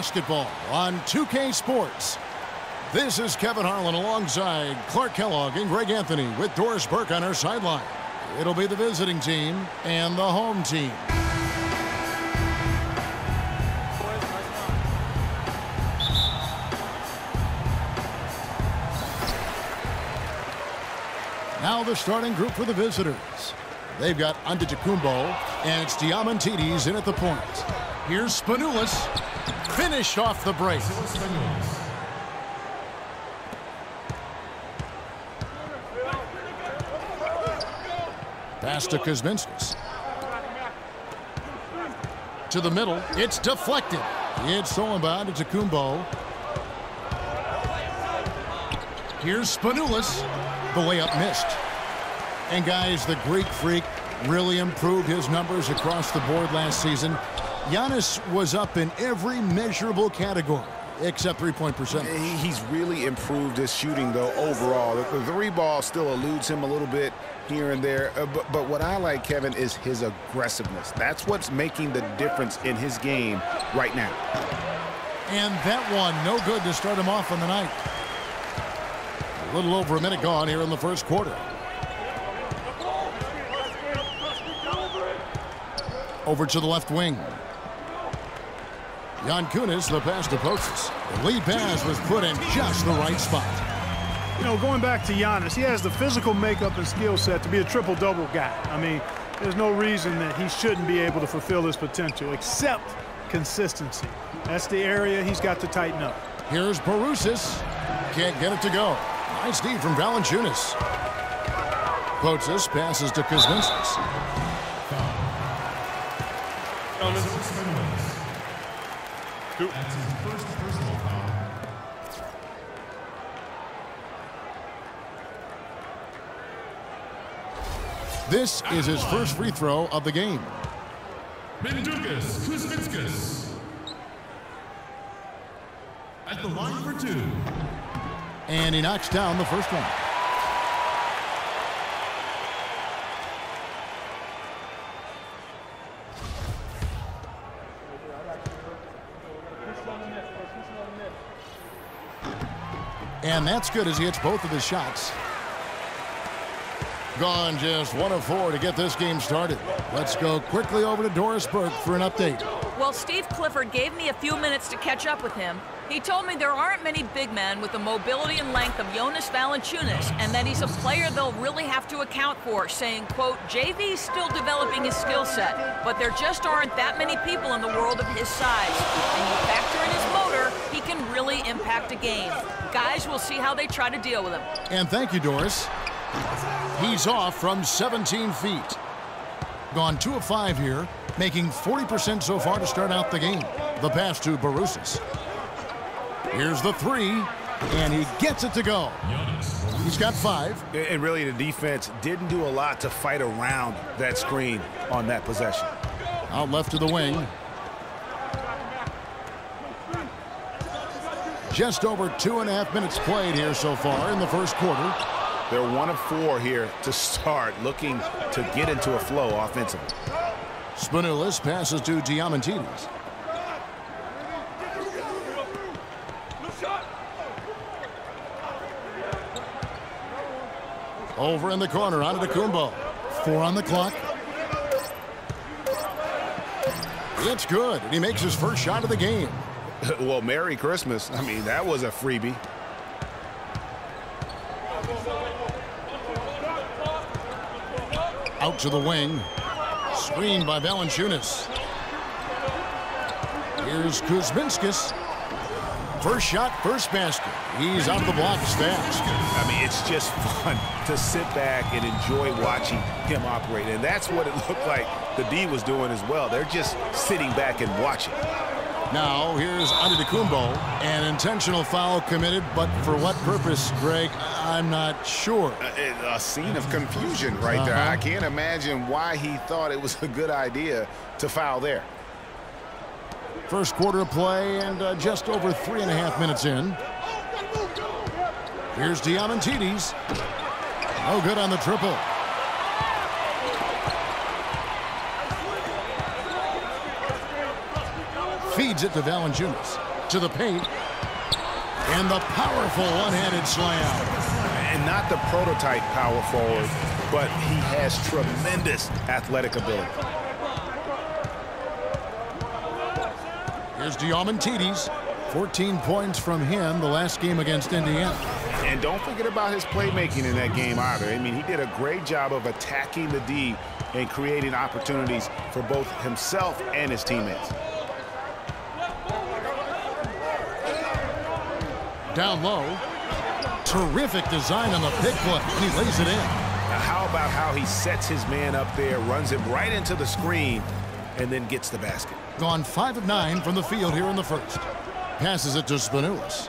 Basketball on 2K Sports. This is Kevin Harlan alongside Clark Kellogg and Greg Anthony with Doris Burke on our sideline. It'll be the visiting team and the home team. Now the starting group for the visitors. They've got Antetokounmpo, and it's Diamantidis in at the point. Here's Spanoulis, finished off the break. Pass to Kuzminskas. To the middle, it's deflected. It's stolen by Antetokounmpo. Here's Spanoulis. The layup missed. And guys, the Greek freak really improved his numbers across the board last season. Giannis was up in every measurable category except three-point percentage. He's really improved his shooting, though, overall. The three ball still eludes him a little bit here and there. Uh, but, but what I like, Kevin, is his aggressiveness. That's what's making the difference in his game right now. And that one, no good to start him off on the night. A little over a minute gone here in the first quarter. Over to the left wing. Jankunas, the pass to Pocius. The lead pass was put in just the right spot. You know, going back to Giannis, he has the physical makeup and skill set to be a triple-double guy. I mean, there's no reason that he shouldn't be able to fulfill his potential, except consistency. That's the area he's got to tighten up. Here's Barusis. Can't get it to go. Nice D from Valanciunas. Pocius passes to Kuzminskas. That's his first personal foul. This is his first free throw of the game. Mindaugas Kuzminskas. At the line for two. And he knocks down the first one. And that's good as he hits both of his shots. Gone just one of four to get this game started. Let's go quickly over to Doris Burke for an update. Well, Steve Clifford gave me a few minutes to catch up with him. He told me there aren't many big men with the mobility and length of Jonas Valanciunas, and that he's a player they'll really have to account for, saying, quote, JV's still developing his skill set, but there just aren't that many people in the world of his size. And you factor in his motor, he can really impact a game. Guys, we'll see how they try to deal with him. And thank you, Doris. He's off from 17 feet. Gone 2 of 5 here, making 40% so far to start out the game. The pass to Barusis. Here's the three, and he gets it to go. He's got five. And really, the defense didn't do a lot to fight around that screen on that possession. Out left to the wing. Just over two and a half minutes played here so far in the first quarter. They're one of four here to start, looking to get into a flow offensively. Spanoulis passes to Diamantidis. Over in the corner, Antetokounmpo. Four on the clock. It's good, and he makes his first shot of the game. well, Merry Christmas. I mean, that was a freebie. Out to the wing. Screened by Valanciunas. Here's Kuzminskas. First shot, first basket. He's out of the blocks fast. I mean, it's just fun to sit back and enjoy watching him operate. And that's what it looked like the D was doing as well. They're just sitting back and watching. Now, here's Antetokounmpo. An intentional foul committed, but for what purpose, Greg? I'm not sure. A, a scene of confusion right uh -huh. there. I can't imagine why he thought it was a good idea to foul there. First quarter play and uh, just over three and a half minutes in. Here's Diamantidis. No good on the triple. Feeds it to Valanciunas. to the paint. And the powerful one-handed slam. And not the prototype power forward, but he has tremendous athletic ability. Here's Diamantidis. 14 points from him the last game against Indiana. And don't forget about his playmaking in that game either. I mean, he did a great job of attacking the D and creating opportunities for both himself and his teammates. Down low. Terrific design on the pick foot, and he lays it in. Now, how about how he sets his man up there, runs him right into the screen, and then gets the basket. Gone 5 of 9 from the field here in the first. Passes it to Spanoulis.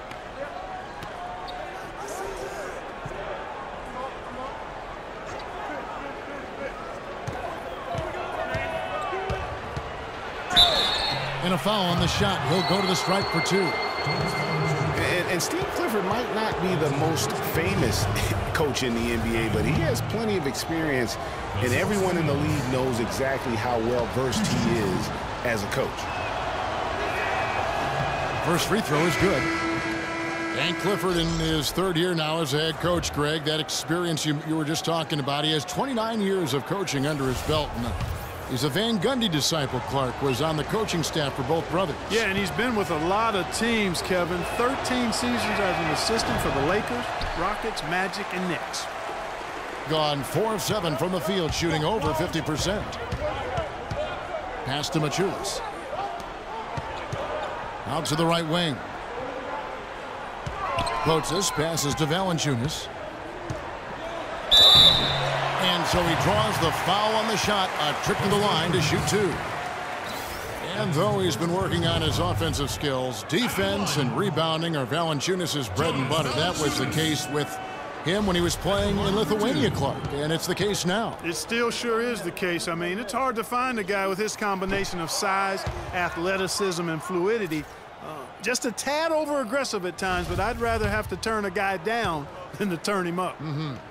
And a foul on the shot. He'll go to the stripe for two. And, and, Steve Clifford might not be the most famous coach in the NBA, but he has plenty of experience, and everyone in the league knows exactly how well versed he is as a coach. First free throw is good. And Clifford in his third year now as a head coach, Greg, that experience you, you were just talking about, he has 29 years of coaching under his belt. And he's a Van Gundy disciple, Clark, was on the coaching staff for both brothers. Yeah, and he's been with a lot of teams, Kevin. 13 seasons as an assistant for the Lakers, Rockets, Magic, and Knicks. Gone 4 of 7 from the field, shooting over 50%. Pass to Maciulis. Out to the right wing. Pocius passes to Valanciunas. And so he draws the foul on the shot. A trip to the line to shoot two. And though he's been working on his offensive skills, defense and rebounding are Valanciunas' bread and butter. That was the case with him when he was playing in Lithuania, Clark, and it's the case now. It still sure is the case. I mean, it's hard to find a guy with his combination of size, athleticism, and fluidity. Uh, just a tad over aggressive at times, but I'd rather have to turn a guy down than to turn him up. Mm -hmm.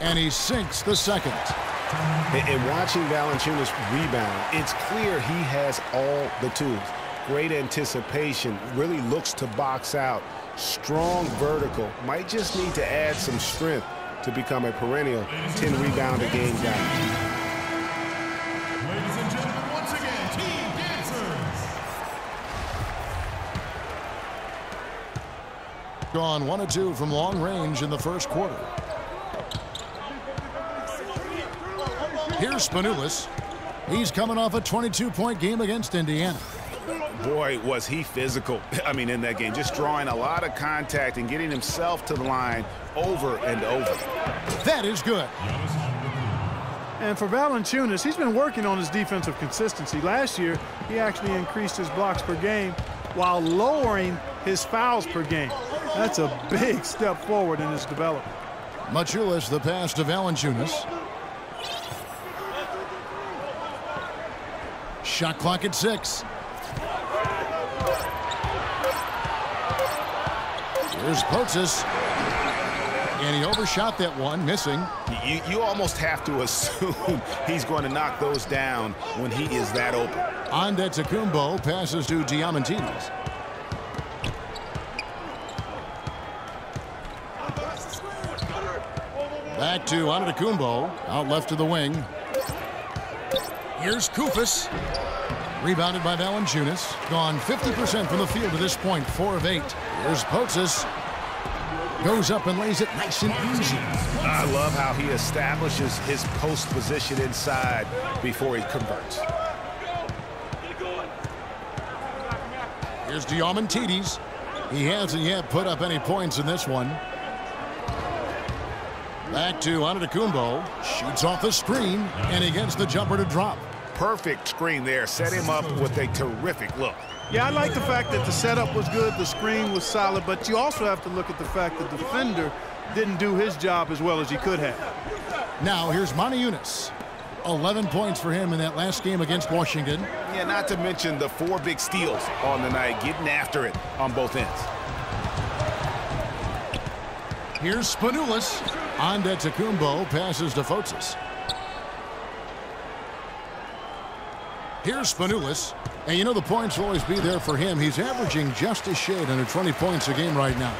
And he sinks the second. And watching Valanciunas rebound, it's clear he has all the tools. Great anticipation, really looks to box out. Strong vertical, might just need to add some strength to become a perennial 10 rebound a game guy. Ladies and gentlemen, once again, Team Dancers. Gone one or two from long range in the first quarter. Here's Spanoulis. He's coming off a 22-point game against Indiana. Boy, was he physical. I mean, in that game, just drawing a lot of contact and getting himself to the line over and over. That is good. And for Valanciunas, he's been working on his defensive consistency. Last year, he actually increased his blocks per game while lowering his fouls per game. That's a big step forward in his development. Maciulis, the pass to Valanciunas. Shot clock at six. Here's Pocius. And he overshot that one, missing. You, you almost have to assume he's going to knock those down when he is that open. Antetokounmpo passes to Diamantidis. Back to Antetokounmpo, out left to the wing. Here's Koufos. Rebounded by Valanciunas. Gone 50% from the field to this point, 4 of 8. Here's Pocius. Goes up and lays it nice and easy. I love how he establishes his post position inside before he converts. Here's Diamantidis. He hasn't yet put up any points in this one. Back to Antetokounmpo. Shoots off the screen, and he gets the jumper to drop. Perfect screen there. Set him up with a terrific look. Yeah, I like the fact that the setup was good, the screen was solid, but you also have to look at the fact that the defender didn't do his job as well as he could have. Now, here's Monty Motiejunas. 11 points for him in that last game against Washington. Yeah, not to mention the four big steals on the night, getting after it on both ends. Here's Spanoulis. Antetokounmpo passes to Fotis. Here's Spanoulis. And you know the points will always be there for him. He's averaging just a shade under 20 points a game right now.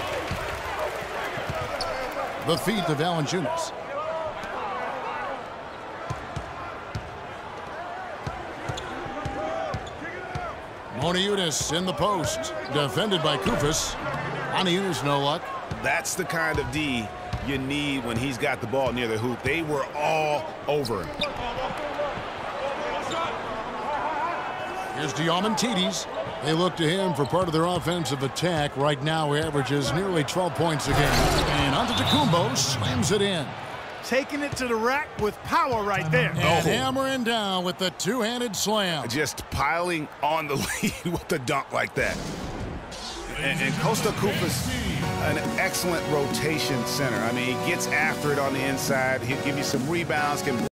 The feet of Valanciunas. Moniutis in the post. Defended by Koufos. Moniutis no luck. That's the kind of D you need when he's got the ball near the hoop. They were all over him. Here's Diamantidis. They look to him for part of their offensive attack. Right now, he averages nearly 12 points a game. And Antetokounmpo slams it in. Taking it to the rack with power right there. And hammering down with the two-handed slam. Just piling on the lead with the dunk like that. And, and Kosta Koufos, an excellent rotation center. I mean, he gets after it on the inside. He'll give you some rebounds, can